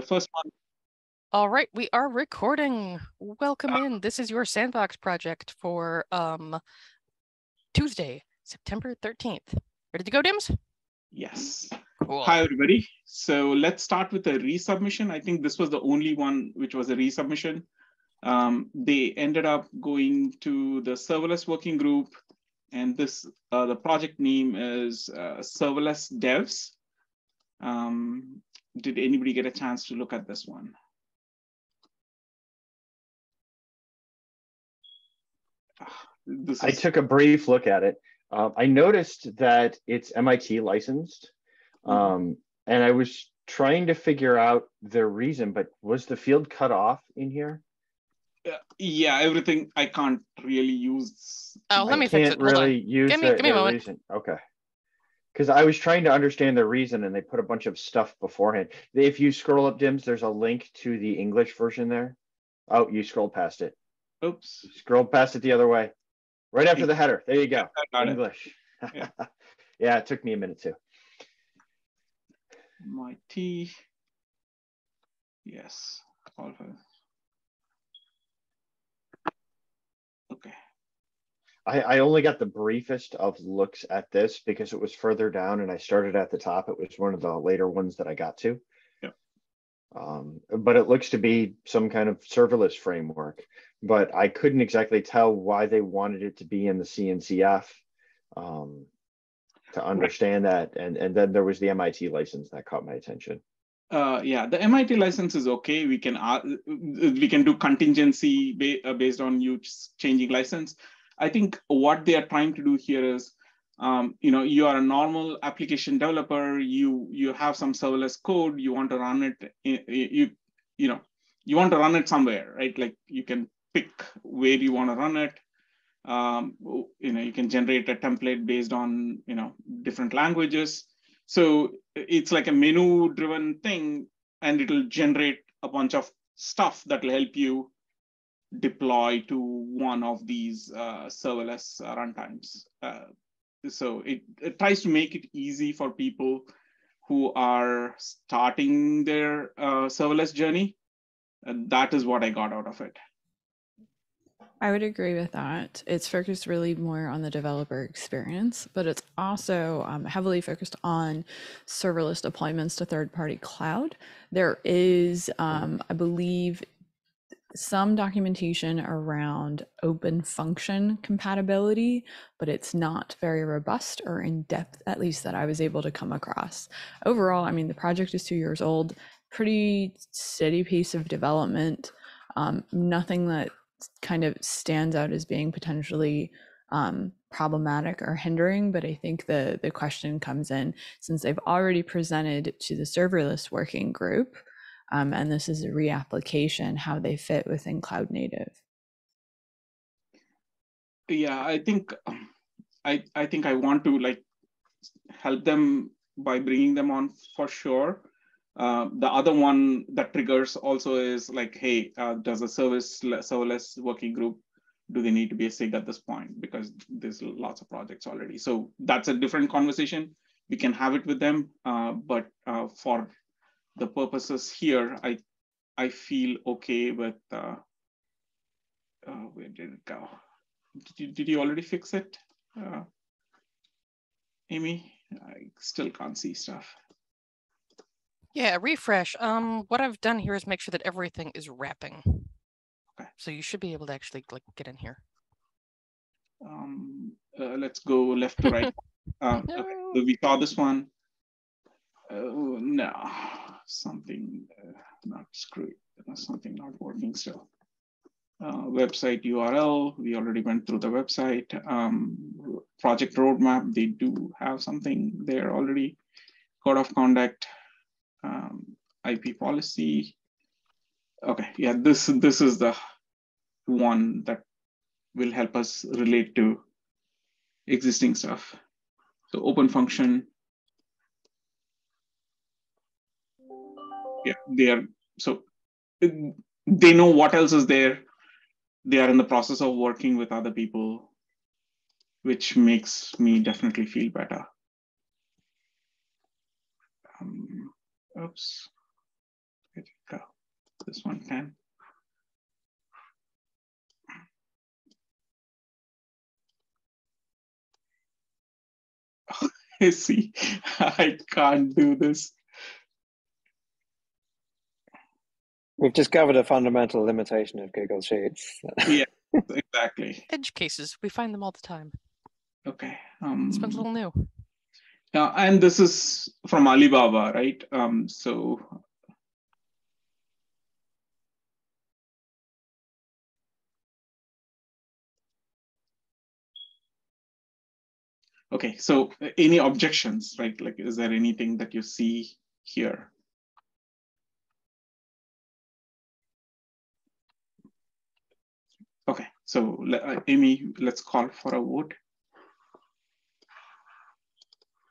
the first one. All right, we are recording. Welcome in. This is your sandbox project for um Tuesday, September 13th. Ready to go, Dims? Yes. Cool. Hi, everybody. So let's start with the resubmission. I think this was the only one which was a resubmission. Um, they ended up going to the serverless working group, and this uh, the project name is uh, serverless devs. Um, did anybody get a chance to look at this one? This I took a brief look at it. Um, I noticed that it's MIT licensed, Mhm. um, and I was trying to figure out the reason. But was the field cut off in here? Uh, yeah, everything I can't really use. Oh, let I me fix it. Hold on. really use Give me- the, give me a moment. reason. Okay. Because I was trying to understand the reason, and they put a bunch of stuff beforehand. If you scroll up, Dims, there's a link to the English version there. Oh, you scrolled past it. Oops. Scroll past it the other way, right after the header. There you go. Got it. English. Yeah. yeah, it took me a minute too. My T. Yes. All. Okay. I, I only got the briefest of looks at this because it was further down and I started at the top. It was one of the later ones that I got to. Yep. Um, but it looks to be some kind of serverless framework. But I couldn't exactly tell why they wanted it to be in the CNCF um, to understand that. And, and then there was the MIT license that caught my attention. Uh, yeah, the MIT license is okay. We can uh, we can do contingency ba- uh, based on you changing license. I think what they are trying to do here is, um, you know, you are a normal application developer. You you have some serverless code. You want to run it. You you know you want to run it somewhere, right? Like you can pick where you want to run it. Um, you know, you can generate a template based on you know different languages. So it's like a menu driven thing and it'll generate a bunch of stuff that will help you deploy to one of these uh, serverless runtimes. Uh, so it, it tries to make it easy for people who are starting their uh, serverless journey. And that is what I got out of it. I would agree with that. It's focused really more on the developer experience, but it's also um, heavily focused on serverless deployments to third party cloud. There is, um, I believe, some documentation around OpenFunction compatibility, but it's not very robust or in depth, at least that I was able to come across. Overall, I mean, the project is two years old, pretty steady pace of development, um, nothing that kind of stands out as being potentially um, problematic or hindering. But I think the the question comes in since they've already presented to the serverless working group, um, and this is a reapplication, how they fit within cloud native. yeah i think um, i i think i want to like help them by bringing them on for sure. Uh, the other one that triggers also is like hey uh, does the service serverless working group do they need to be a sig at this point? Because there's lots of projects already. So that's a different conversation. We can have it with them uh, but uh, for the purposes here i i feel okay with uh, uh, where did it go did you, did you already fix it, uh, Amy? I still can't see stuff. Yeah, refresh. Um, what I've done here is make sure that everything is wrapping. Okay. So you should be able to actually like get in here. Um, uh, let's go left to right. Um, okay, so we saw this one. Oh no, something uh, not screwed. Something not working still. Uh, website URL, we already went through the website. Um, project roadmap, they do have something there already. Code of conduct, um, IP policy. Okay, yeah, this this is the one that will help us relate to existing stuff. So OpenFunction. Yeah, they are so they know what else is there they are in the process of working with other people, which makes me definitely feel better. Um, oops. Where did this one can. See, I can't do this. We've discovered a fundamental limitation of Google Sheets. yeah, exactly. Edge cases, we find them all the time. Okay. Um, this one's a little new. Uh, and this is from Alibaba, right? Um, so Okay, so any objections, right? Like, is there anything that you see here? Okay, so uh, Amy, let's call for a vote.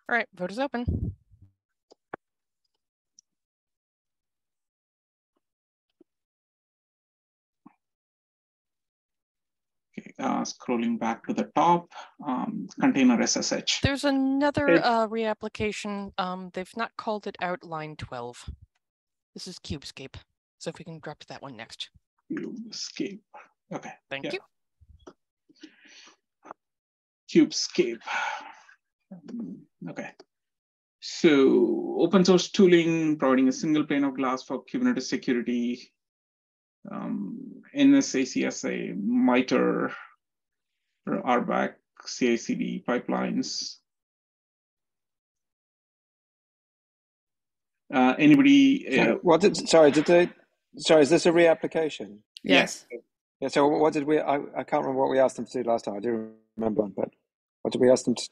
All right, vote is open. Okay, uh, scrolling back to the top, um, container SSH. There's another uh, reapplication. Um, they've not called it out line 12. This is Kubescape. So if we can drop to that one next. Kubescape. Okay. Thank yeah. you. Kubescape. Okay. So open source tooling, providing a single pane of glass for Kubernetes security, um, NSA-CISA, MITRE, RBAC, CI/CD pipelines. Uh, anybody? Uh, what did? Sorry, did they? Sorry, is this a reapplication? Yes. Yeah. So what did we? I, I can't remember what we asked them to do last time. I do remember, but what did we ask them to?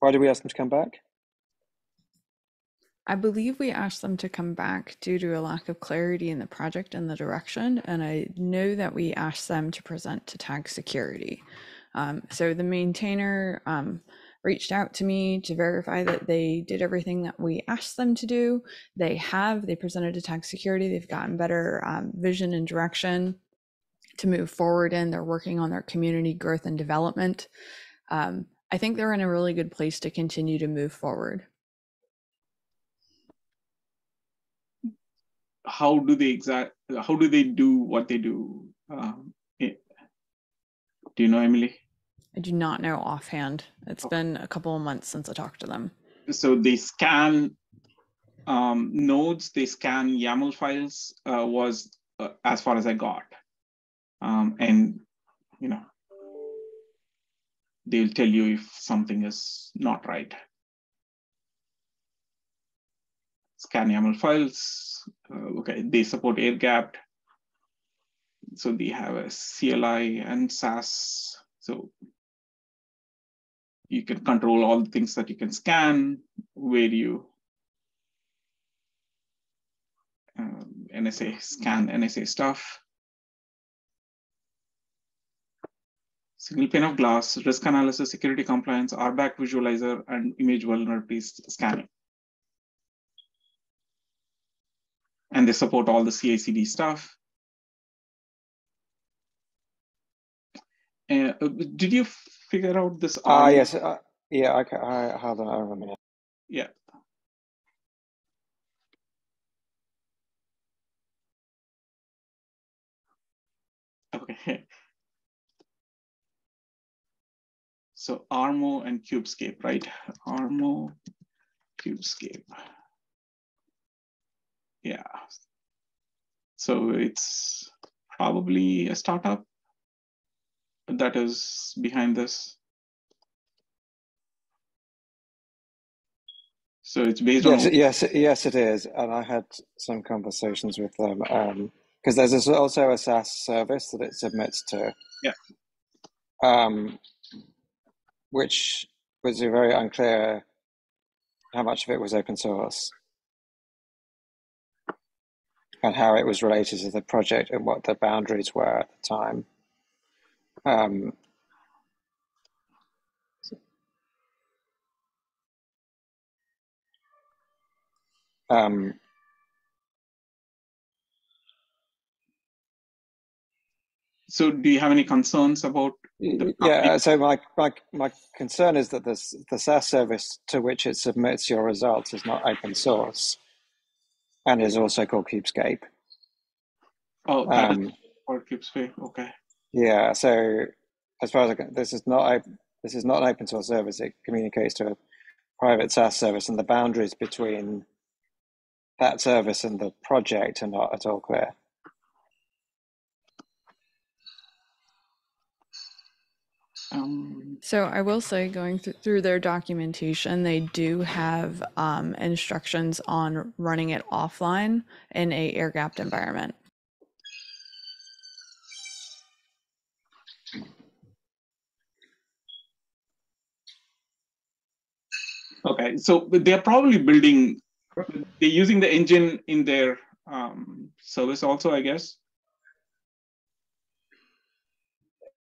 Why did we ask them to come back? I believe we asked them to come back due to a lack of clarity in the project and the direction. And I know that we asked them to present to tag security. Um, so the maintainer um, reached out to me to verify that they did everything that we asked them to do. They have, they presented to tag security. They've gotten better um, vision and direction to move forward in. They're working on their community growth and development. Um, I think they're in a really good place to continue to move forward. how do they exact how do they do what they do um, do you know emily i do not know offhand It's okay. been a couple of months since i talked to them so they scan um, nodes they scan yaml files uh, was uh, as far as i got um, and you know they'll tell you if something is not right scan YAML files. Uh, okay, they support air gapped. So they have a CLI and SaaS. So you can control all the things that you can scan, where you um, NSA scan NSA stuff. Single pane of glass, risk analysis, security compliance, RBAC visualizer, and image vulnerabilities scanning. and they support all the CI/CD stuff. Uh, did you figure out this? Ah, uh, yes. Uh, yeah, okay. I, hold on. I remember. Yeah. Okay. So Armo and Kubescape right? Armo, Kubescape Yeah. So it's probably a startup that is behind this. So it's based yes, on. Yes, yes, it is. And I had some conversations with them because um, there's also a SaaS service that it submits to. Yeah. Um, which was very unclear how much of it was open source and how it was related to the project and what the boundaries were at the time. Um, um, so do you have any concerns about yeah so my, my my concern is that this the SaaS service to which it submits your results is not open source and is also called Kubescape. Oh, Um, for Kubescape. Okay. Yeah, so as far as I can, this is not a, this is not an open source service. It communicates to a private SaaS service, and the boundaries between that service and the project are not at all clear. Um, So I will say, going th- through their documentation, they do have um, instructions on running it offline in a air gapped environment. Okay. So they're probably building, they're using the engine in their um, service also, I guess.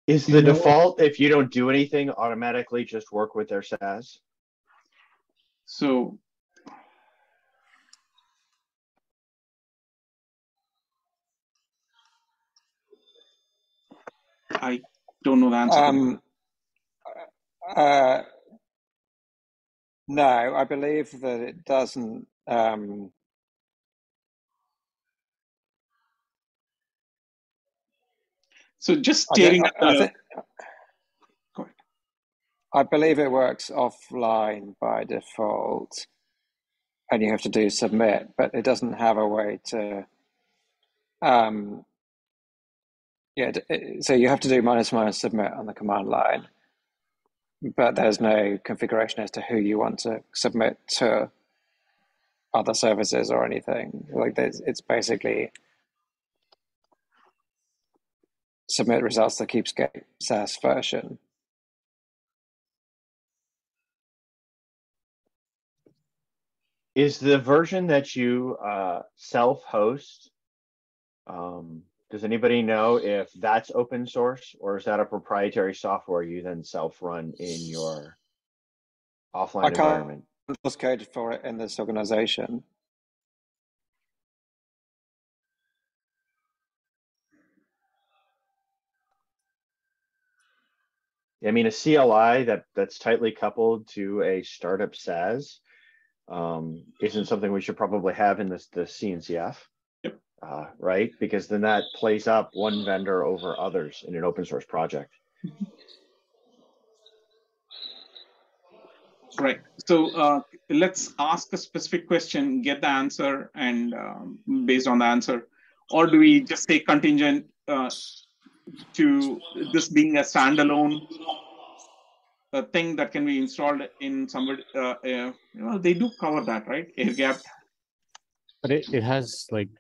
Is the default if you don't do anything automatically just work with their SaaS? So I don't know the answer. Um, uh, no, I believe that it doesn't. Um, so just I, staring I, at I, think, I believe it works offline by default, and you have to do submit, but it doesn't have a way to. Um, yeah, so you have to do minus minus submit on the command line, but there's no configuration as to who you want to submit to other services or anything. Like it's basically submit results to Kubescape SaaS version. Is the version that you uh, self-host? Um, does anybody know if that's open source or is that a proprietary software you then self-run in your offline I can't- environment? Source code for it in this organization. I mean, a CLI that that's tightly coupled to a startup SaaS um, isn't something we should probably have in this the CNCF. Yep. Uh, right, because then that plays up one vendor over others in an open source project. Right. So uh, let's ask a specific question, get the answer, and um, based on the answer, or do we just say contingent uh, to this being a standalone uh, thing that can be installed in somebody? Uh, uh, well, they do cover that, right? Air gap. But it, it has like s-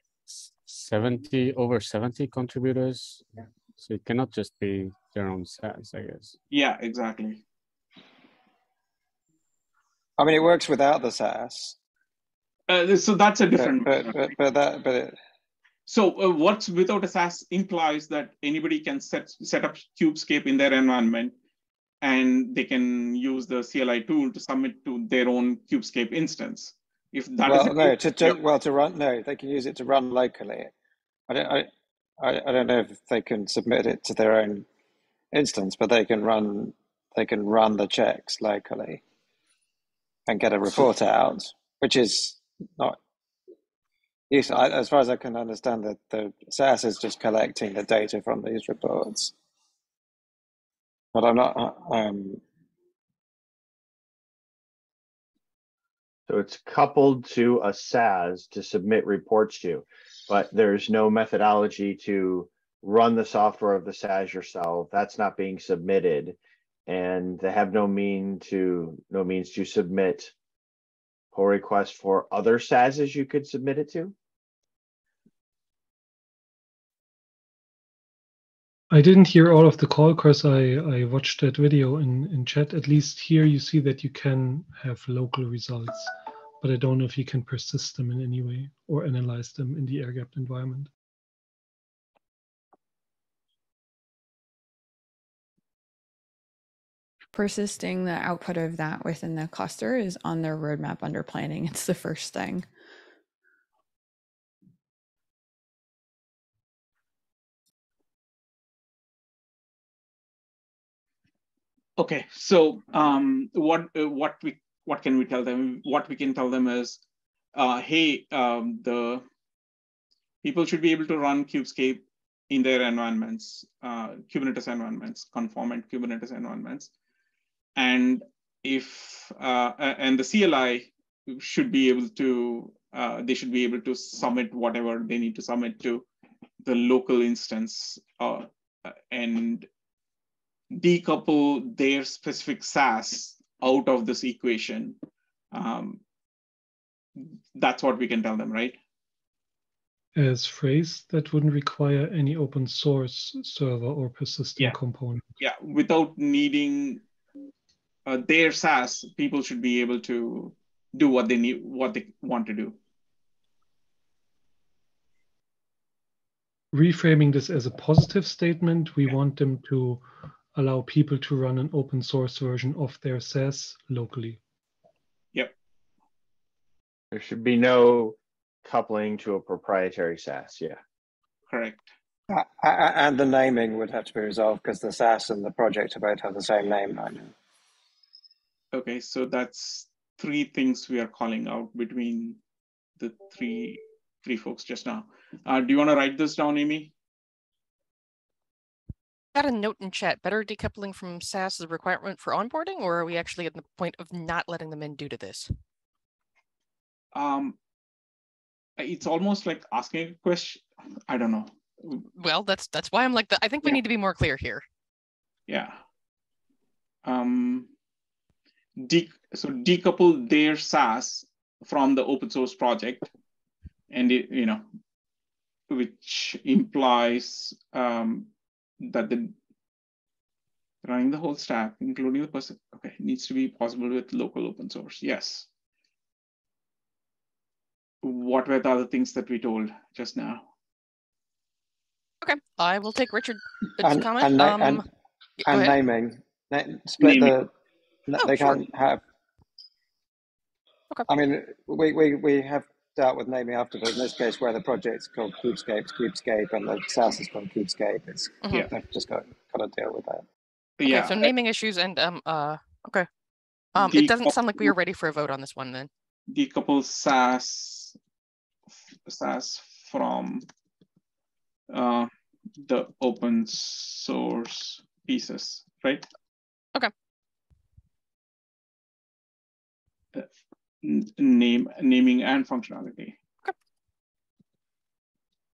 70 over 70 contributors. So it cannot just be their own SaaS, I guess. Yeah, exactly. I mean, it works without the SaaS, Uh, so that's a different. but but, but that but it, So uh, what's without a SaaS implies that anybody can set set up Kubescape in their environment, and they can use the CLI tool to submit to their own Kubescape instance. If that well no to, to yeah. well to run no they can use it to run locally. I don't I, I I don't know if they can submit it to their own instance, but they can run they can run the checks locally and get a report out, which is not useful. I- As far as I can understand, that the SaaS is just collecting the data from these reports. But I'm not. uh, Um, So it's coupled to a SaaS to submit reports to, but there's no methodology to run the software of the SaaS yourself. That's not being submitted. And they have no mean to, no means to submit pull requests for other SaaSes you could submit it to. I didn't hear all of the call because I, I watched that video in, in chat. At least here you see that you can have local results, but I don't know if you can persist them in any way or analyze them in the air gapped environment. Persisting the output of that within the cluster is on their roadmap under planning. It's the first thing. Okay, so um, what what we what can we tell them? What we can tell them is uh, hey, um, the people should be able to run Kubescape in their environments, uh, Kubernetes environments, conformant Kubernetes environments. And if, uh, and the CLI should be able to, uh, they should be able to submit whatever they need to submit to the local instance uh, and decouple their specific SaaS out of this equation. Um, that's what we can tell them, right? as phrased, that wouldn't require any open source server or persistent Yeah. component. Yeah, without needing uh, their SaaS, people should be able to do what they need, what they want to do. Reframing this as a positive statement, we want them to allow people to run an open source version of their SaaS locally. Yep. There should be no coupling to a proprietary SaaS. Yeah. Correct. Uh, a- a- and the naming would have to be resolved because the SaaS and the project both have the same name right now. Okay, so that's three things we are calling out between the three three folks just now. Uh, do you want to write this down, Amy? Got a note in chat. Better decoupling from SaaS is a requirement for onboarding, or are we actually at the point of not letting them in due to this? Um, it's almost like asking a question. I don't know. Well, that's that's why I'm like the, I think we Yeah. need to be more clear here. Yeah. Um, de- so decouple their SaaS from the open source project, and it, you know, which implies um, that the running the whole stack, including the person, okay, needs to be possible with local open source. Yes. What were the other things that we told just now? Okay, I will take Richard's And, comment. and, um, and, and naming. Split Naming. the. Oh, they sure. can't have. Okay. I mean, we, we, we have dealt with naming after, but in this case, where the project's called Kubescape, it's Kubescape, and the SaaS is called Kubescape, it's Mhm. Yeah. they've just got got to deal with that. Okay, yeah. so naming issues and um uh okay. Um, it doesn't sound like we are ready for a vote on this one then. decouple SaaS SaaS from uh, the open source pieces, right? Okay. N- Name, naming and functionality.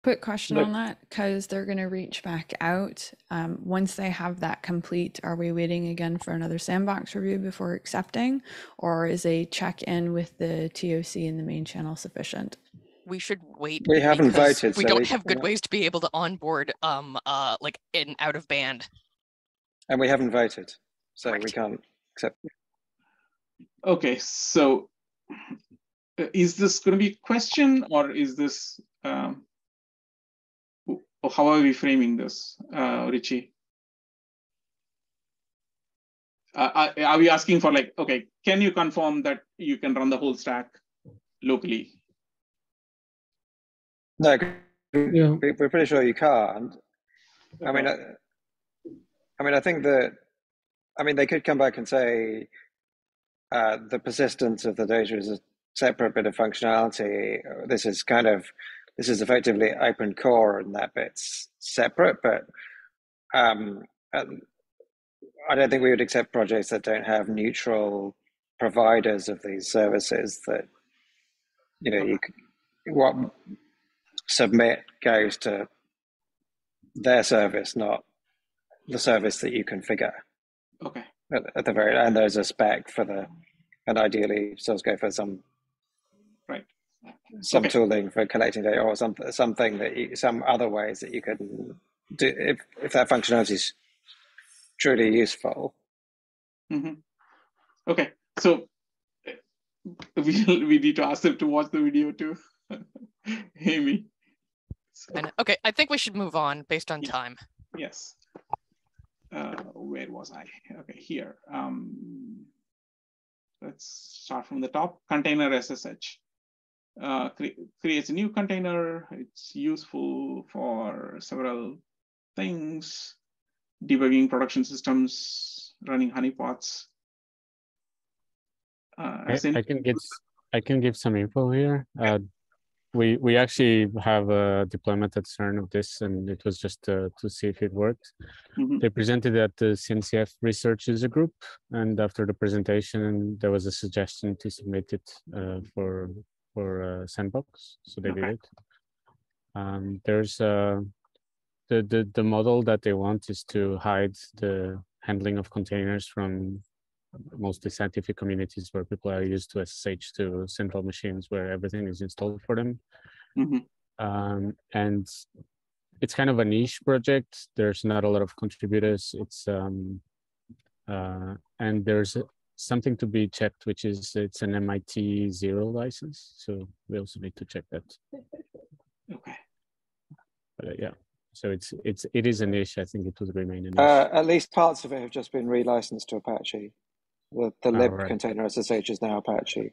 Quick question Look- on that, because they're going to reach back out. Um, once they have that complete, are we waiting again for another sandbox review before accepting? Or is a check in with the TOC in the main channel sufficient? We should wait. We haven't voted, We so don't we- have good yeah. ways to be able to onboard um uh like in out of band. And we haven't voted, so we can't accept. Okay, so is this going to be a question or is this, um, how are we framing this, uh, Richie? Uh, are- are we asking for like, okay, can you confirm that you can run the whole stack locally? No, 'cause Yeah. we- we're pretty sure you can't. I mean, I, I mean, I think that, I mean, they could come back and say uh, the persistence of the data is a separate bit of functionality. Uh, This is kind of, this is effectively open core, and that bit's separate. But um, um, I don't think we would accept projects that don't have neutral providers of these services. That you know, you what submit goes to their service, not the service that you configure. Okay, At, at the very and there's a spec for the, and ideally still go for some right. some Okay. tooling for collecting data or some something that you, some other ways that you can do if if that functionality is truly useful. mm-hmm. Okay, so we we need to ask them to watch the video too. Amy. So, And okay, I think we should move on based on Yeah. time. yes. Uh, where was I? Okay, here. Um, let's start from the top. Container SSH. Uh, cre- creates a new container. It's useful for several things. Debugging production systems, running honeypots. Uh, I, I can get I can give some info here. Uh, we we actually have a deployment at CERN of this, and it was just uh, to see if it worked. Mhm. They presented at the CNCF research user group, and after the presentation, there was a suggestion to submit it uh, for for uh, Sandbox, so they Okay. did it. Um, there's uh, the the the model that they want is to hide the handling of containers from mostly scientific communities where people are used to SSH to central machines where everything is installed for them. Mhm. Um, and it's kind of a niche project. There's not a lot of contributors. It's um, uh, and there's something to be checked, which is it's an MIT zero license. So we also need to check that. Okay. But uh, yeah, so it's it's it is a niche. I think it would remain a niche. Uh, at least parts of it have just been relicensed to Apache. The, the Oh, lib right. container SSH is now Apache.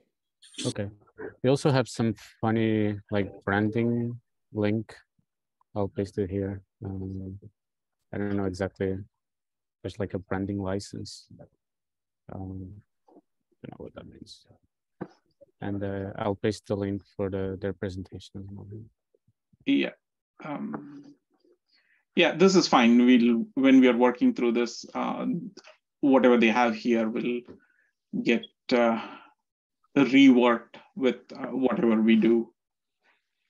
Okay. We also have some funny like branding link. I'll paste it here. Um, I don't know exactly. There's like a branding license. Um, don't know what that means. And uh, I'll paste the link for the their presentation as well. Yeah. Um, yeah, this is fine. We'll when we are working through this, uh, whatever they have here will get uh, reworked with uh, whatever we do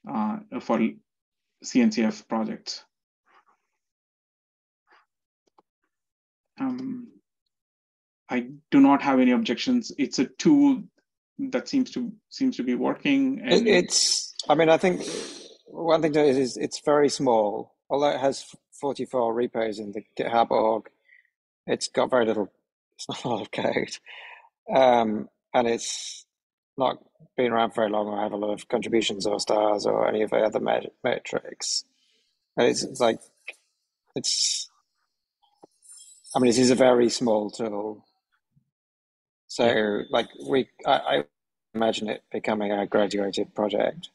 uh, for CNCF projects. Um, I do not have any objections. It's a tool that seems to seems to be working. And it's, I mean, I think one thing to it's very small. Although it has 44 repos in the GitHub org, it's got very little, it's not a lot of code. Um, and it's not been around for very long or have a lot of contributions or stars or any of the other met- metrics. And It's, it's like, it's, I mean, this is a very small tool. So, like, we, I, I imagine it becoming a graduated project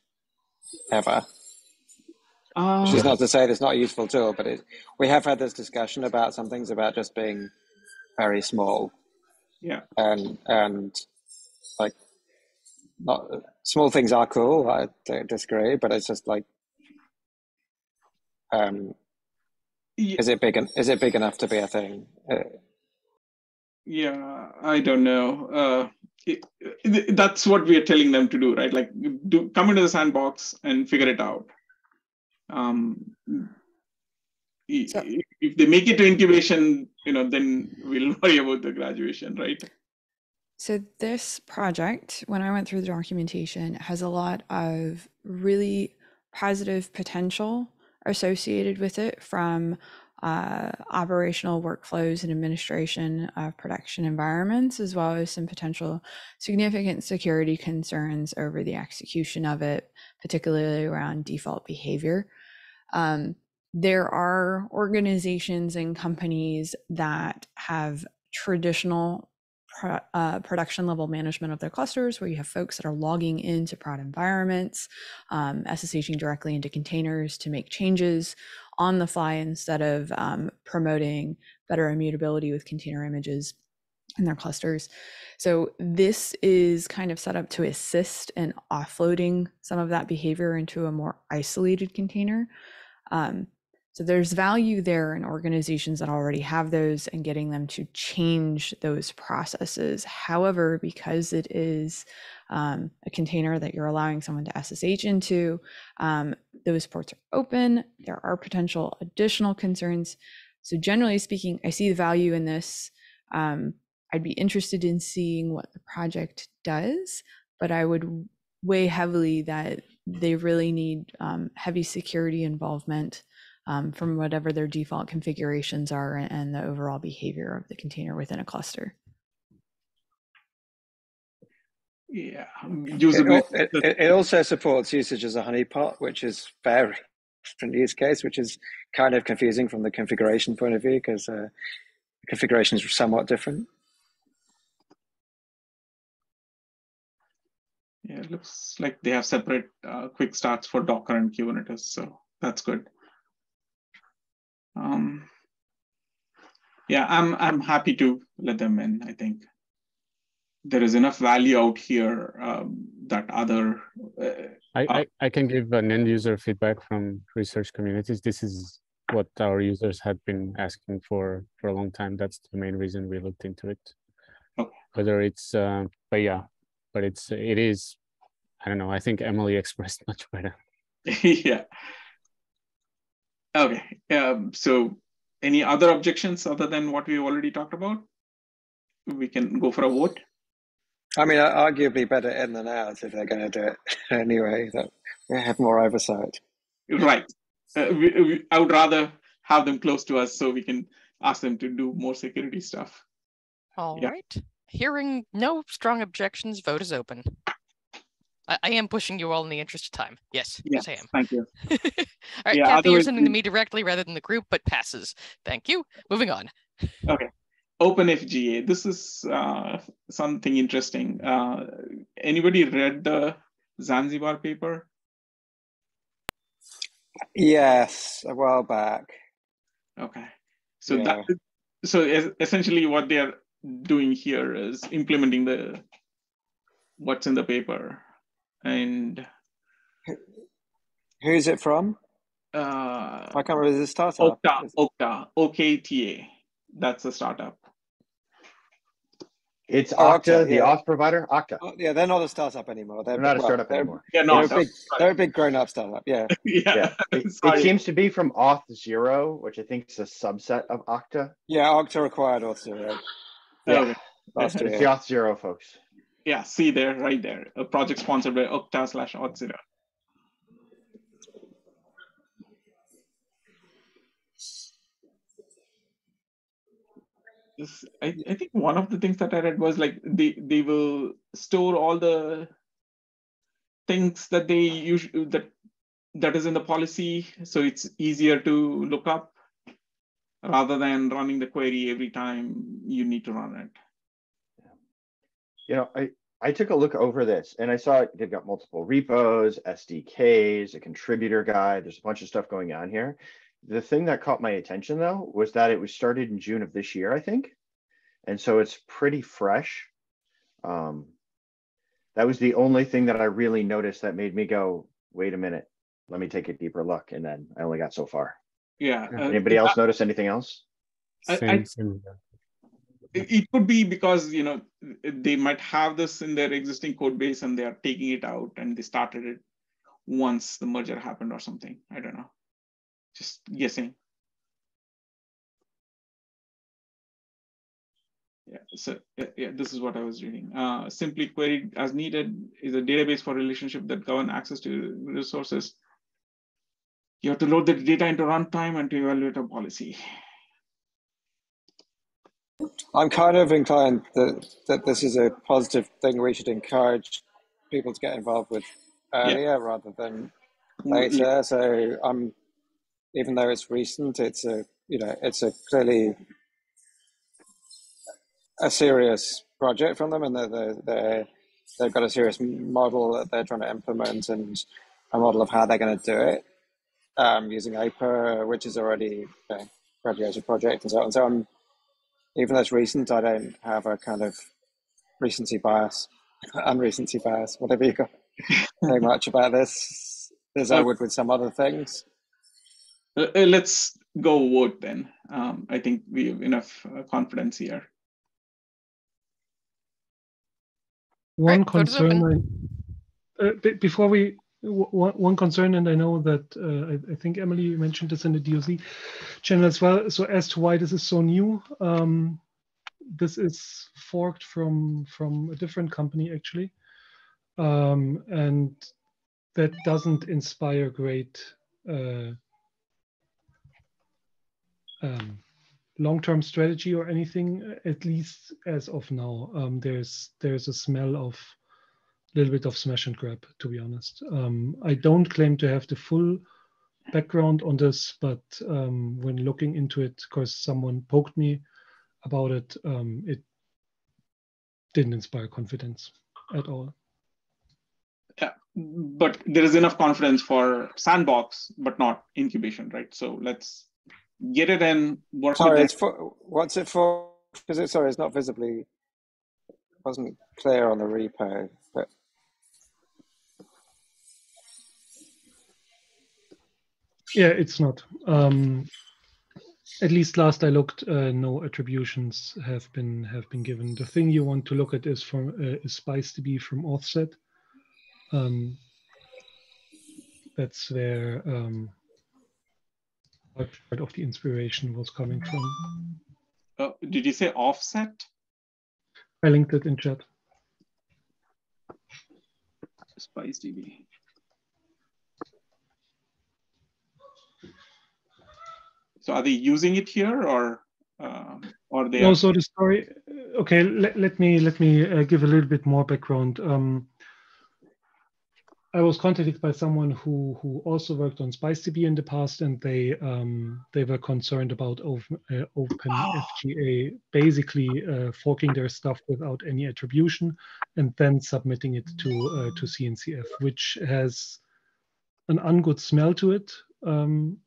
ever. Uh, Which is not to say that it's not a useful tool, but it, we have had this discussion about some things about just being very small yeah. and and like not small things are cool. I don't disagree, but it's just like, um, Yeah. is it big? Is it big enough to be a thing? Uh, Yeah, I don't know. Uh, it, it- that's what we are telling them to do, right? Like, do come into the sandbox and figure it out. Um, So- if, if they make it to incubation, you know, then we'll worry about the graduation, right? So this project, when I went through the documentation, has a lot of really positive potential associated with it from uh, operational workflows and administration of production environments, as well as some potential significant security concerns over the execution of it, particularly around default behavior. Um, there are organizations and companies that have traditional pro- uh, production level management of their clusters where you have folks that are logging into prod environments, um, SSHing directly into containers to make changes on the fly instead of um, promoting better immutability with container images in their clusters. So this is kind of set up to assist in offloading some of that behavior into a more isolated container. Um, so there's value there in organizations that already have those and getting them to change those processes. However, because it is um, a container that you're allowing someone to SSH into, um, those ports are open. There are potential additional concerns. So generally speaking, I see the value in this. Um, I'd be interested in seeing what the project does, but I would weigh heavily that they really need um, heavy security involvement from whatever their default configurations are and, and the overall behavior of the container within a cluster. Yeah, it, it, it it also supports usage as a honeypot, which is very different use case, which is kind of confusing from the configuration point of view because uh, configuration is somewhat different. Yeah, it looks like they have separate uh, quick starts for Docker and Kubernetes, so that's good. Um, yeah, I'm I'm happy to let them in. I think. there is enough value out here um, that other. Uh, I, uh, I, I can give an end user feedback from research communities. This is what our users had been asking for for a long time. That's the main reason we looked into it. Okay. Whether it's, uh, but yeah, but it's it is. I don't know. I think Emily expressed much better. yeah. Okay. Um, so, any other objections other than what we already talked about? We can go for a vote. I mean, arguably better in than out if they're going to do it anyway. That we have more oversight. Right. Uh, we, we, I would rather have them close to us so we can ask them to do more security stuff. All Yeah. right. Hearing no strong objections, vote is open. I, I am pushing you all in the interest of time. Yes, Yes, yes, I am. thank you. all right, Yeah, Kathy, you're sending to me directly rather than the group, but passes. Thank you. Moving on. Okay. OpenFGA. This is uh, something interesting. Uh, anybody read the Zanzibar paper? Yes, a while back. Okay. So that so es- essentially what they are doing here is implementing the what's in the paper and Who is it from? uh, I can't remember. Is it startup? Okta, Okta, OKTA. That's a startup. It's Oh, Okta, Okta, the yeah. auth provider. Okta. Oh, yeah, they're not a startup anymore. They're, They're not a well, startup they're, anymore. Yeah, They're, no, a big, they're a big grown-up startup. Yeah. yeah. Yeah, it, it seems to be from Auth Zero, which I think is a subset of Okta. Yeah, Okta acquired Auth0 Yeah, Okay. it's the year. Auth Zero folks. Yeah, see there, right there. A project sponsored by Okta slash Auth0. This, I, I think one of the things that I read was like they they will store all the things that they use that that is in the policy, so it's easier to look up rather than running the query every time you need to run it. You know, I, I took a look over this and I saw they've got multiple repos, SDKs, a contributor guide. There's a bunch of stuff going on here. The thing that caught my attention though was that it was started in June of this year, I think. And so it's pretty fresh. Um, that was the only thing that I really noticed that made me go, wait a minute, let me take a deeper look. And then I only got so far. Yeah. uh, Anybody else notice anything else? I- Same, I- same here. It could be because you know they might have this in their existing code base and they are taking it out and they started it once the merger happened or something. I don't know. Just guessing. Yeah, so yeah, this is what I was reading. Uh, simply queried as needed is a database for relationship that govern access to resources. You have to load the data into runtime and to evaluate a policy. I'm kind of inclined that, that this is a positive thing we should encourage people to get involved with earlier rather than mm, mm. later. So I'm, even though it's recent, it's a you know it's a clearly a serious project from them, and they're, they're, they're they've got a serious model that they're trying to implement and a model of how they're going to do it um, using OPA, which is already a graduated project and so on. So I'm even though it's recent, I don't have a kind of recency bias, unrecency bias, whatever you got. Very much about this as I would with some other things. Uh, uh, let's go vote then. Um, I think we have enough uh, confidence here. One Right, concern, I, uh, before we, w- one one concern, and I know that uh, I, I think Emily mentioned this in the TOC channel as well. So as to why this is so new, um, this is forked from from a different company actually, um, and that doesn't inspire great uh, um, long-term strategy or anything at least as of now. Um, there's there's a smell of a little bit of smash and grab to be honest. Um, i don't claim to have the full background on this but um, when looking into it because someone poked me about it um, it didn't inspire confidence at all Yeah, but there is enough confidence for sandbox, but not incubation, right? So let's get it in. work Sorry, with it's for what's it for? Because it's sorry, it's not visibly. wasn't clear on the repo, Yeah, it's not. Um, at least last I looked, uh, no attributions have been have been given. The thing you want to look at is from uh, is SpiceDB from AuthZed. Um, that's where um, part of the inspiration was coming from. Uh, did you say offset? I linked it in chat. SpiceDB. So are they using it here or um, or they? Also, the story. Okay, let, let me let me uh, give a little bit more background. Um, I was contacted by someone who who also worked on SpiceDB in the past, and they um, they were concerned about open, uh, OpenFGA basically uh, forking their stuff without any attribution, and then submitting it to uh, to CNCF, which has an ungood smell to it. Um,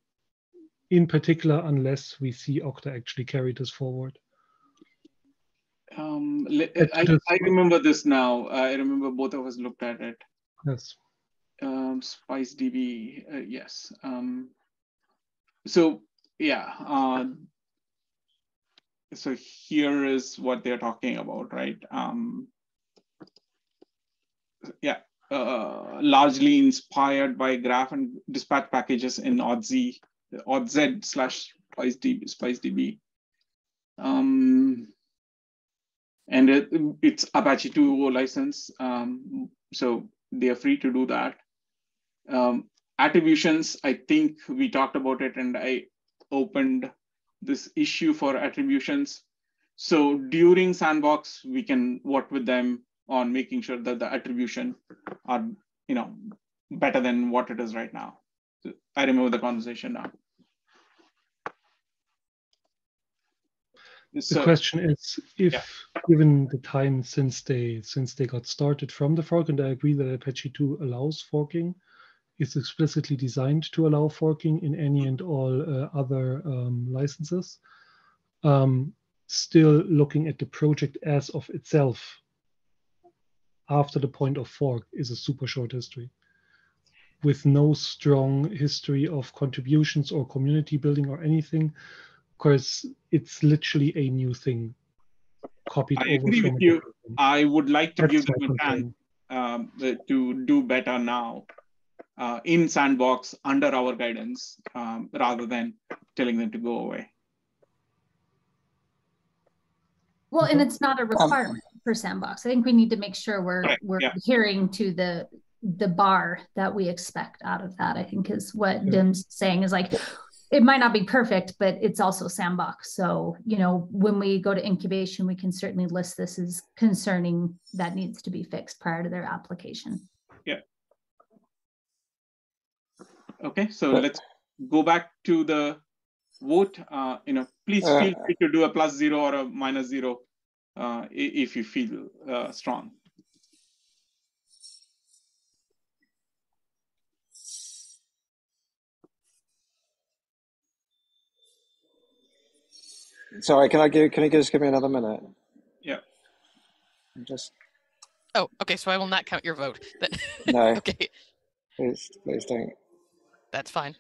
in particular, unless we see Okta actually carry this forward. Um, I, I remember this now. I remember both of us looked at it. Yes um, SpiceDB, uh, yes. Um, so yeah, uh, so here is what they're talking about, right? Um, yeah, uh, largely inspired by graph and dispatch packages in AuthZed, AuthZed slash SpiceDB. SpiceDB. Um, and it, it's Apache 2.0 license, um, so they are free to do that. Um, attributions, I think we talked about it and I opened this issue for attributions. So during Sandbox, we can work with them on making sure that the attribution are, you know, better than what it is right now. I remember the conversation now. the so, question is if yeah. given the time since they since they got started from the fork and i agree that apache 2 allows forking is explicitly designed to allow forking in any and all uh, other um, licenses. Um, still looking at the project as of itself after the point of fork is a super short history with no strong history of contributions or community building or anything. because it's literally a new thing copied I over agree with you. I would like to That's give them a chance um, to do better now uh, in Sandbox under our guidance um, rather than telling them to go away. Well, and it's not a requirement um, for Sandbox. I think we need to make sure we're right, we're yeah. adhering to the the bar that we expect out of that. I think is what yeah. Dim's saying is like it might not be perfect, but it's also Sandbox. So you know when we go to incubation, we can certainly list this as concerning that needs to be fixed prior to their application. Yeah. Okay, so let's go back to the vote. Uh, you know, please uh, feel free to do a plus zero or a minus zero uh, if you feel uh, strong. Sorry, can I give? Can you just give me another minute? Yeah. Just. Oh, okay. So I will not count your vote. no. okay. Please, please don't. That's fine.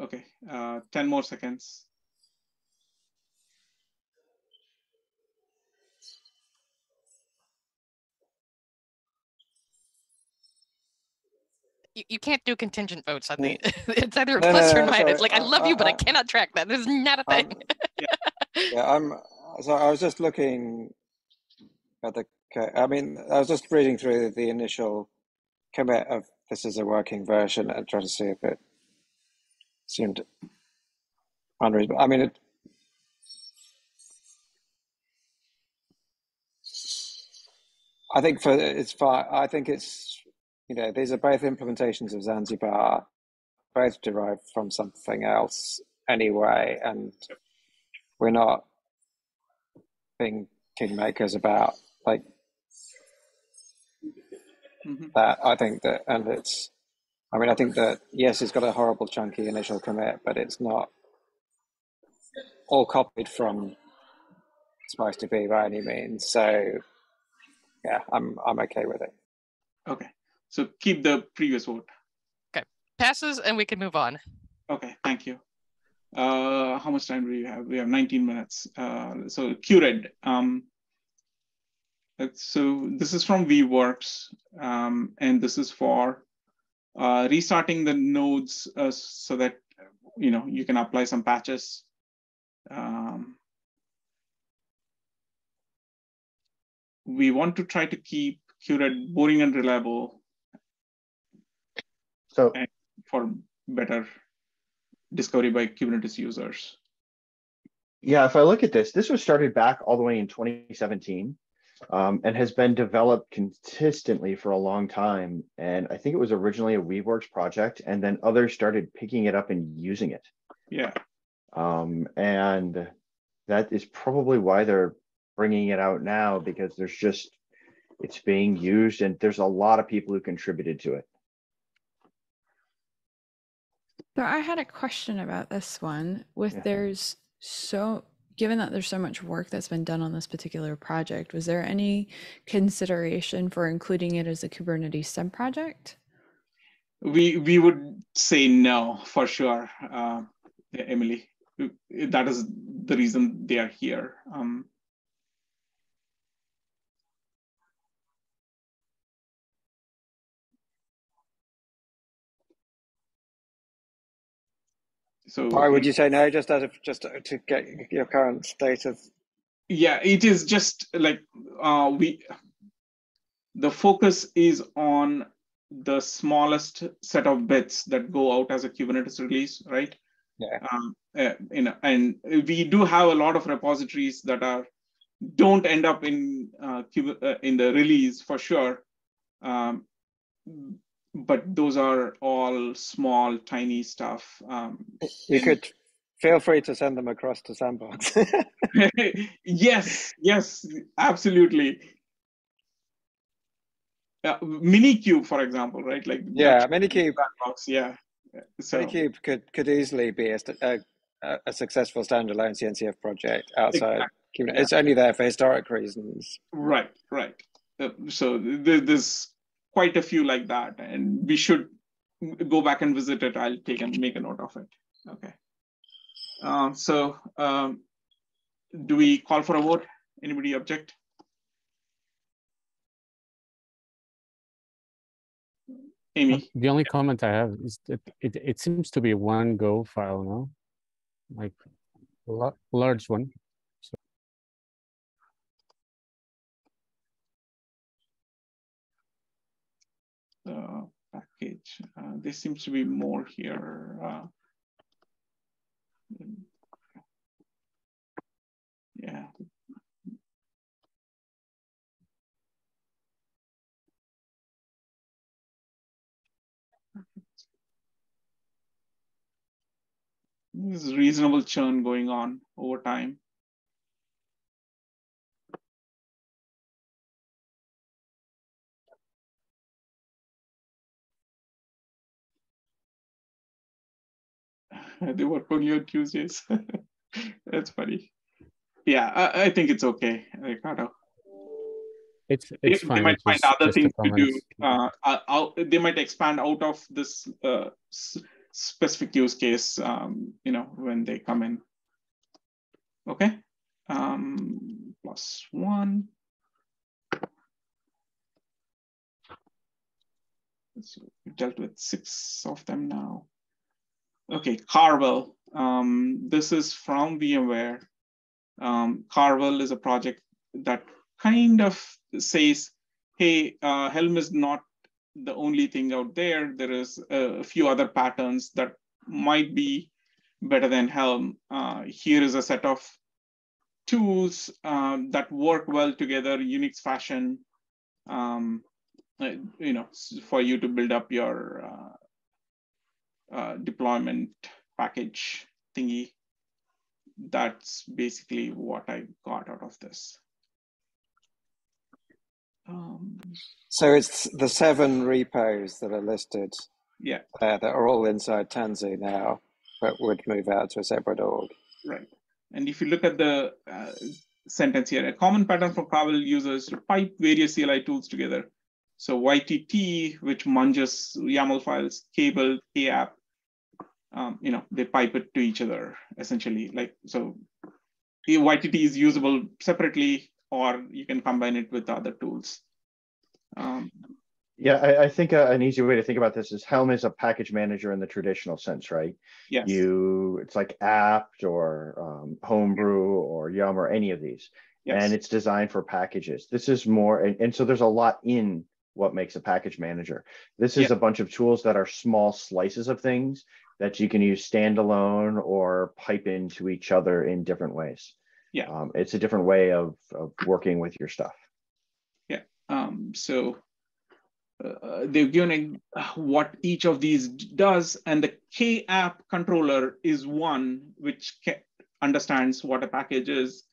Okay, uh, 10 more seconds. you, you can't do contingent votes on the. it's either a plus no, no, or minus. Sorry. Like I love you, but I cannot track that. This is not a thing. Um, yeah. yeah, I'm. So I was just looking at the. I mean, I was just reading through the initial commit of this is a working version and trying to see if it seemed unreasonable. I mean, it. I think for it's fine. I think it's you know, these are both implementations of Zanzibar, both derived from something else. anyway, and we're not being kingmakers about like mm-hmm. that. I think that, and it's, I mean, I think that yes, it's got a horrible chunky initial commit, but it's not all copied from SpiceDB by any means. So yeah, I'm I'm okay with it. Okay, so keep the previous vote. Okay, passes, and we can move on. Okay, thank you. Uh, how much time do we have? We have 19 minutes. Uh, so Kured. Um, so this is from Weaveworks, um, and this is for uh, restarting the nodes uh, so that you know you can apply some patches. Um, we want to try to keep Kured boring and reliable. So and for better discovery by Kubernetes users. Yeah, if I look at this, this was started back all the way in 2017 um, and has been developed consistently for a long time. And I think it was originally a Weaveworks project, and then others started picking it up and using it. Yeah. Um, and that is probably why they're bringing it out now because there's just it's being used and there's a lot of people who contributed to it. So I had a question about this one. With Yeah. there's so given that there's so much work that's been done on this particular project, was there any consideration for including it as a Kubernetes sub project? We we would say no for sure, uh, Emily. That is the reason they are here. Um, so Why would you say no? Just out of just to get your current state of yeah it is just like uh, we the focus is on the smallest set of bits that go out as a kubernetes release right yeah um, uh, you know and we do have a lot of repositories that are don't end up in uh, uh, in the release for sure um, but those are all small tiny stuff um, you and- could feel free to send them across to Sandbox. yes, yes, absolutely. Uh, Minikube, for example, right? Like yeah, Minikube. box, yeah. So Minikube could could easily be a, a, a successful standalone CNCF project outside. Exactly, Kubernetes. yeah. It's only there for historic reasons. right, right. Uh, so th- there's quite a few like that, and we should go back and visit it. I'll take and make a note of it. Okay. Um, so um, do we call for a vote? Anybody object? Amy. The only comment I have is that it, it seems to be one Go file now, like a la- large one. The package. Uh, there seems to be more here. Uh, yeah. There's reasonable churn going on over time. they work only on Tuesdays. That's funny. Yeah, I, I think it's okay, Ricardo. it's They, it's they fine. might it's find just- other things to do. Uh, uh, out, they might expand out of this uh, specific use case, um, you know, when they come in. Okay, um, plus one. So we've dealt with six of them now. Okay, Carvel. Um, this is from VMware. Um, Carvel is a project that kind of says, hey, uh, Helm is not the only thing out there. There is a few other patterns that might be better than Helm. Uh, here is a set of tools um, that work well together, Unix fashion, um, uh, you know, for you to build up your uh, deployment package thingy. That's basically what I got out of this. Um, so it's the seven repos that are listed yeah. there that are all inside Tanzu now, but would move out to a separate org. Right. And if you look at the uh, sentence here, a common pattern for Carvel users to pipe various CLI tools together. So YTT, which munges YAML files, Kable, KApp, um, you know, they pipe it to each other essentially. Like so, the YTT is usable separately, or you can combine it with other tools. Um, yeah, I, I think uh, an easy way to think about this is Helm is a package manager in the traditional sense, right? Yes. You, it's like apt or um, homebrew or yum or any of these. Yes. And it's designed for packages. This is more, and, and so there's a lot in what makes a package manager. This is a bunch of tools that are small slices of things that you can use standalone or pipe into each other in different ways. Yeah. Um, it's a different way of, of working with your stuff. Yeah. Um, so uh, they've given a, what each of these does, and the K app controller is one which understands what a package is,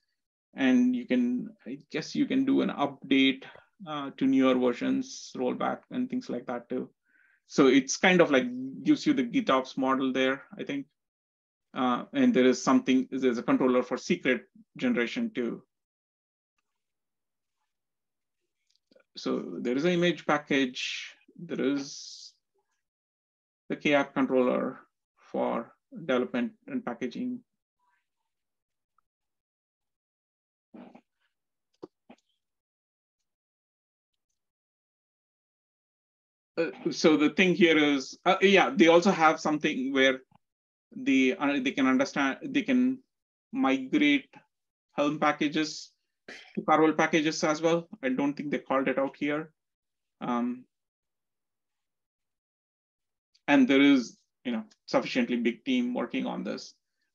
and you can, I guess, you can do an update uh, to newer versions, rollback, and things like that too. So it's kind of like gives you the GitOps model there, I think. Uh, and there is something, there's a controller for secret generation too. so there is an image package, there is the KApp controller for development and packaging. Uh, so the thing here is, uh, yeah, they also have something where they, uh, they can understand, they can migrate Helm packages to Carvel packages as well. I don't think they called it out here. Um, and there is, you know, sufficiently big team working on this,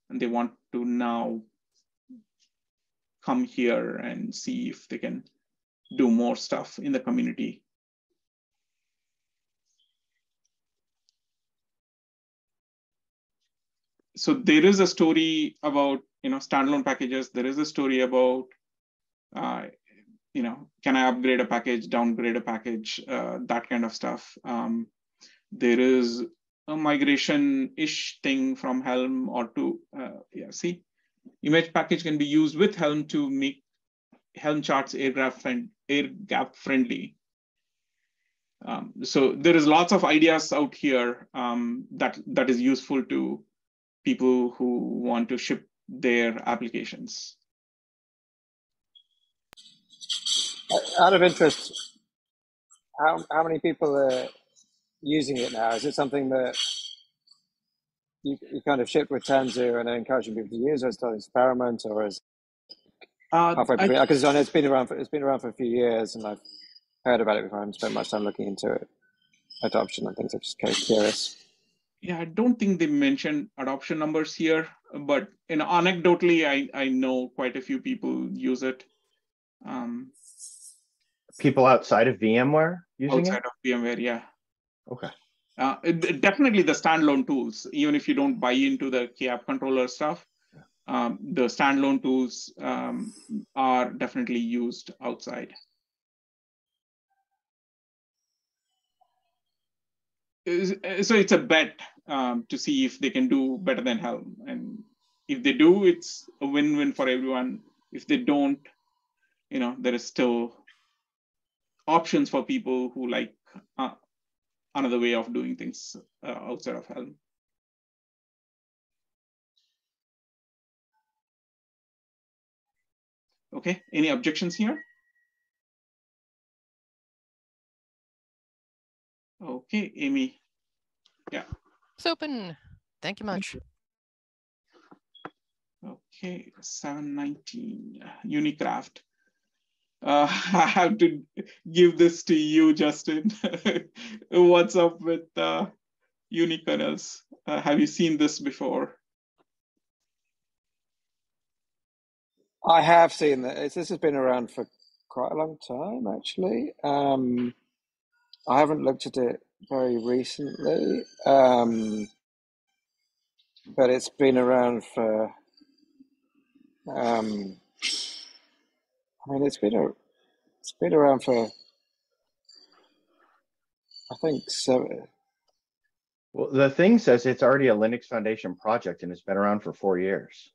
and they want to now come here and see if they can do more stuff in the community. So there is a story about, you know, standalone packages. There is a story about uh, you know, can I upgrade a package, downgrade a package, uh, that kind of stuff. Um, there is a migration-ish thing from Helm or to, uh, yeah, see, image package can be used with Helm to make Helm charts air gap, friend, air gap friendly. Um, so there is lots of ideas out here um, that that is useful to people who want to ship their applications. Out of interest, how how many people are using it now? Is it something that you, you kind of shipped with Tanzu and then encouraging people to use, or is it an experiment, or is uh, halfway between? Because I, I know it's been around for it's been around for a few years, and I've heard about it before. I haven't spent much time looking into it, adoption and things. I'm just kind of curious. Yeah, I don't think they mentioned adoption numbers here, but you know, anecdotally, I I know quite a few people use it. Um, People outside of VMware using outside it? of VMware, yeah. Okay. Uh, definitely the standalone tools, even if you don't buy into the KApp controller stuff, um, the standalone tools um, are definitely used outside. So it's a bet um, to see if they can do better than Helm. And if they do, it's a win-win for everyone. If they don't, you know, there is still options for people who like uh, another way of doing things uh, outside of Helm. Okay, any objections here? Okay, Amy. Yeah. It's open. Thank you much. Okay, 719, Unikraft. Uh, I have to give this to you, Justin. What's up with uh, unikernels? Uh, have you seen this before? I have seen that. This has been around for quite a long time, actually. Um, I haven't looked at it very recently. Um, but it's been around for. Um, I mean, it's been a, it's been around for. I think seven. Well, the thing says it's already a Linux Foundation project and it's been around for four years.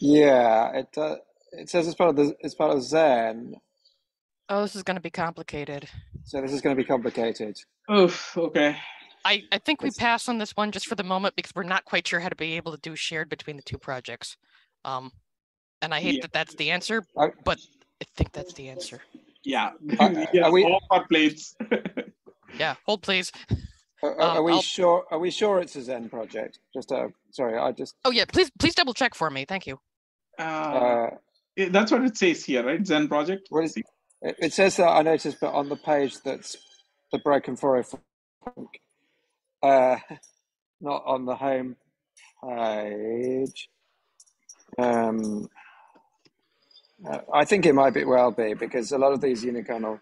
Yeah, it uh, it says it's part of the it's part of Xen. Oh, this is going to be complicated. So this is going to be complicated. Oof. Okay. I, I think we pass on this one just for the moment because we're not quite sure how to be able to do shared between the two projects. Um, and I hate Yeah. that that's the answer, I- but I think that's the answer. Yeah. Uh, yes, are we- all our plates. Yeah, hold please. Are, are- are Um, we I'll- sure? Are we sure it's a Xen project? Just uh, sorry, I just Oh yeah, please please double check for me. Thank you. uh, uh, that's what it says here, right? Xen project. what is it? It says that I noticed, but on the page that's the Broken 404, uh, not on the home page. Um, uh, I think it might be well be because a lot of these unikernel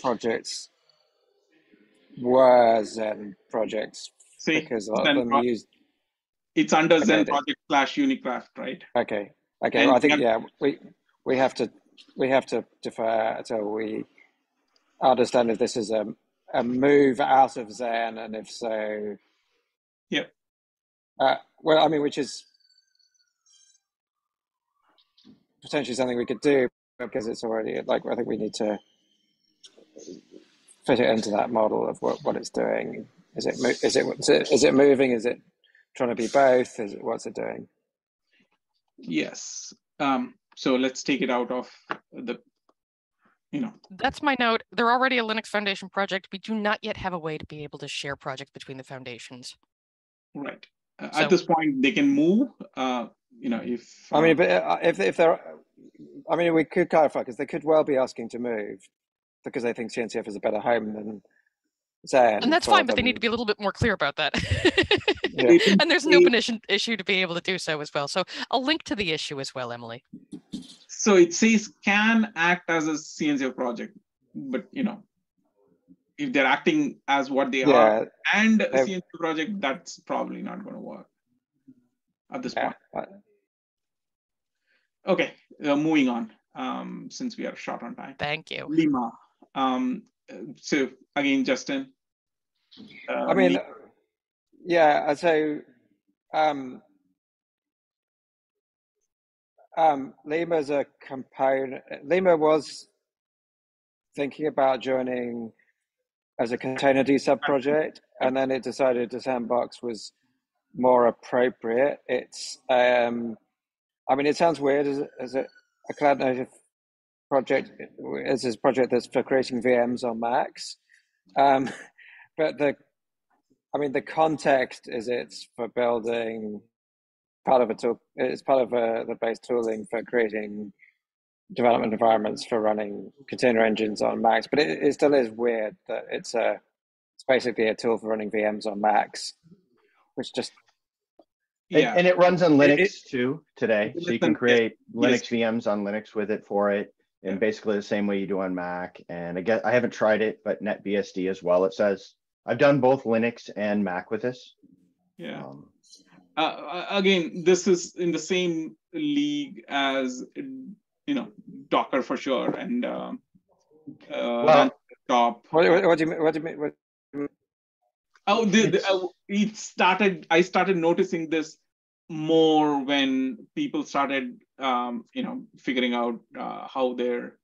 projects were Xen projects See, because a lot Xen of them pro- used. it's under Xen project slash Unikraft, right? Okay, okay. Well, I think yeah, we we have to we have to defer until we understand if this is a a move out of Xen, and if so, Yep. Uh, well, I mean, which is potentially something we could do because it's already like I think we need to fit it into that model of what, what it's doing. Is it is it is it is it moving? Is it trying to be both? Is it what's it doing? Yes. Um, so let's take it out of the, you know, That's my note. They're already a Linux Foundation project. We do not yet have a way to be able to share projects between the foundations. right. Uh, So- At this point, they can move. Uh, you know, if I mean, uh, but uh, if if they're, I mean, we could clarify because they could well be asking to move because they think CNCF is a better home than Xen. And that's fine, but they need to be a little bit more clear about that. Yeah. and there's an open issue, issue to be able to do so as well. So I'll link to the issue as well, Emily. so it says can act as a CNCF project, but you know, if they're acting as what they are and a They've- CNCF project, that's probably not going to work at this yeah. point. Okay, uh, moving on. Um, since we are short on time, Thank you. Lima. Um, so again, Justin. Uh, I mean, yeah. So, um, um, Lima's a component. Lima was thinking about joining as a containerd sub project, and then it decided the sandbox was more appropriate. It's, um, I mean, it sounds weird as, as a, a cloud native project. As a project that's for creating VMs on Macs, um, but the I mean, the context is it's for building part of a tool. It's part of a, the base tooling for creating development environments for running container engines on Macs. But it, it still is weird that it's a it's basically a tool for running VMs on Macs, which just And- yeah. And, it runs on Linux it- too today. So you can yes, create Linux yes. VMs on Linux with it for it in Yeah. basically the same way you do on Mac. And I guess I haven't tried it, but NetBSD as well. It says I've done both Linux and Mac with this. yeah. Um, uh, again, this is in the same league as you know Docker for sure, and um, uh, Well- top. what, what, what do you mean? What do you mean? What, Oh, the, the, uh, it started. I started noticing this more when people started, um, you know, figuring out uh, how their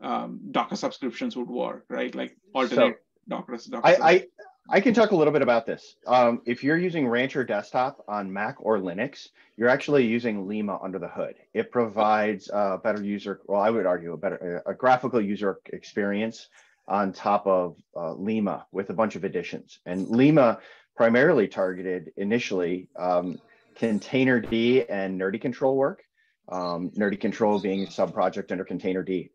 um, Docker subscriptions would work, right? Like alternate Docker. Docker I, I I can talk a little bit about this. Um, if you're using Rancher Desktop on Mac or Linux, you're actually using Lima under the hood. It provides a better user, well, I would argue a better, a graphical user experience on top of uh, Lima with a bunch of additions. And Lima primarily targeted initially um, containerd and Nerdy Control work. Um, Nerdy Control being a sub project under containerd.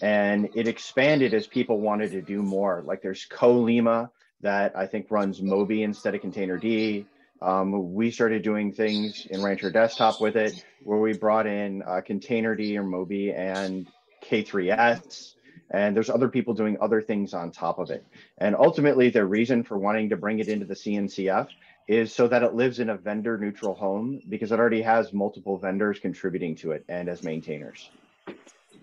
And it expanded as people wanted to do more. Like there's CoLima that I think runs Moby instead of containerd. Um, we started doing things in Rancher Desktop with it, where we brought in uh, containerd or Moby and K3S, and there's other people doing other things on top of it. And ultimately, their reason for wanting to bring it into the CNCF is so that it lives in a vendor neutral home because it already has multiple vendors contributing to it and as maintainers.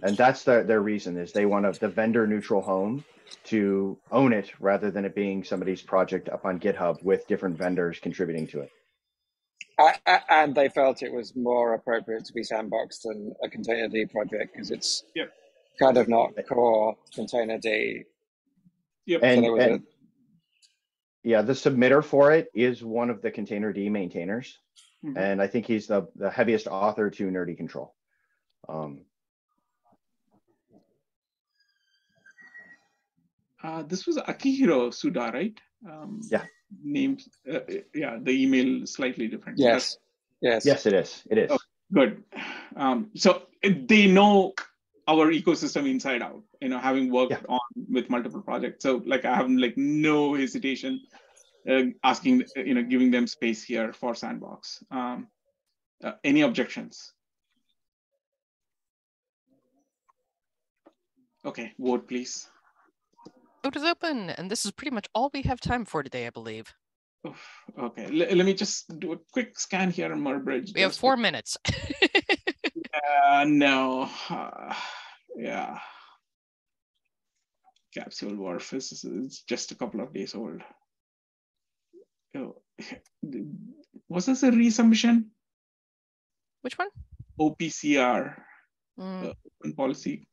And that's the, their reason is they want a, the vendor neutral home to own it rather than it being somebody's project up on GitHub with different vendors contributing to it. I, and they felt it was more appropriate to be sandboxed than a containerd project because it's yep. kind of not core containerd. Yep. And, so and yeah, the submitter for it is one of the containerd maintainers, mm-hmm. and I think he's the the heaviest author to Nerdy Control. Um, uh, this was Akihiro Suda, right? Um, yeah names uh, yeah the email slightly different yes yes yes it is it is oh, good um, so they know our ecosystem inside out you know having worked yeah. With multiple projects so like i have like no hesitation uh, asking you know giving them space here for sandbox um, uh, any objections okay vote please Vote is open, and this is pretty much all we have time for today, I believe. Okay, L- let me just do a quick scan here on Merbridge. We have four minutes. yeah, no. Uh, yeah. Capsule Wharf is, is just a couple of days old. Oh, was this a resubmission? Which one? OPCR mm. uh, policy.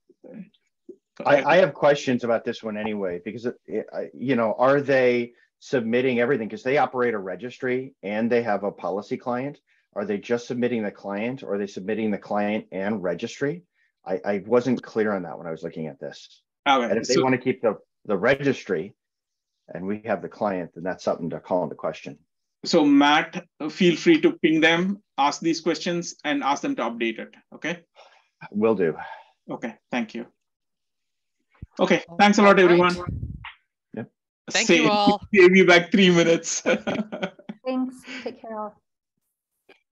I, I have questions about this one anyway, because, it, it, you know, are they submitting everything? Because they operate a registry and they have a policy client. Are they just submitting the client or are they submitting the client and registry? I, I wasn't clear on that when I was looking at this. Okay, and if they want to keep the, the registry and we have the client, then that's something to call into question. So Matt, feel free to ping them, ask these questions and ask them to update it. Okay. Will do. Okay. Thank you. Okay, thanks a lot, everyone. Yep. Thank Say, you all. Gave you back three minutes. Thanks. Take care all.